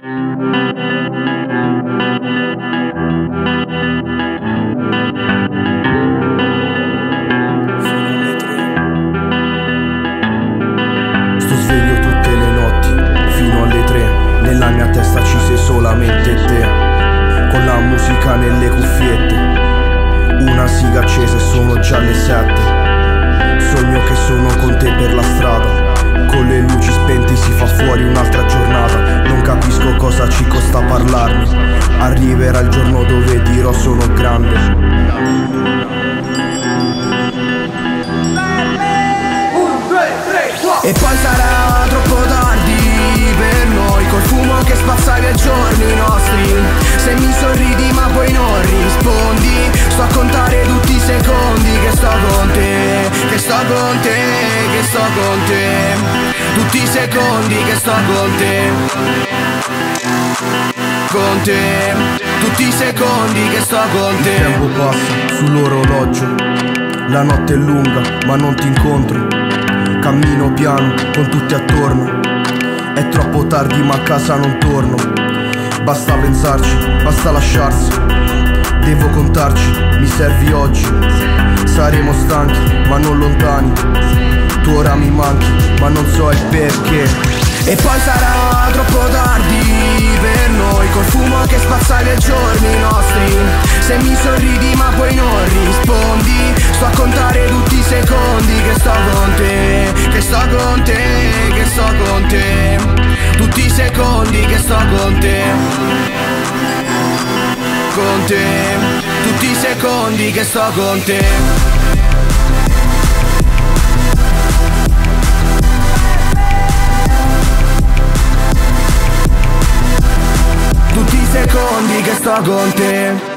Sto sveglio tutte le notti, fino alle tre. Nella mia testa ci sei solamente te. Con la musica nelle cuffiette. Una siga accesa e sono già le sette. Arriverà il giorno dove dirò sono grande. E poi sarà troppo tardi per noi Col fumo che spazza via giorni nostri. Se mi sorridi ma poi non rispondi Sto a contare tutti i secondi che sto con te Che sto con te, che sto con te. Tutti i secondi che sto con te Con te Tutti i secondi che sto con Il te tempo passa sull'orologio. La notte è lunga, ma non ti incontro. Cammino piano con tutti attorno. È troppo tardi, ma a casa non torno. Basta pensarci, basta lasciarsi. Devo contarci, mi servi oggi. Saremo stanchi, ma non lontani. Tu ora mi manchi, ma non so il perché. E poi sarà troppo tardi per noi Col fumo che spazza via i giorni nostri. Se mi sorridi ma poi non rispondi Sto a contare tutti i secondi che sto con te Che sto con te, che sto con te. Tutti i secondi che sto con te. Con te. Tutti i secondi che sto con te sto con te